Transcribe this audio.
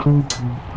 Mm-hmm.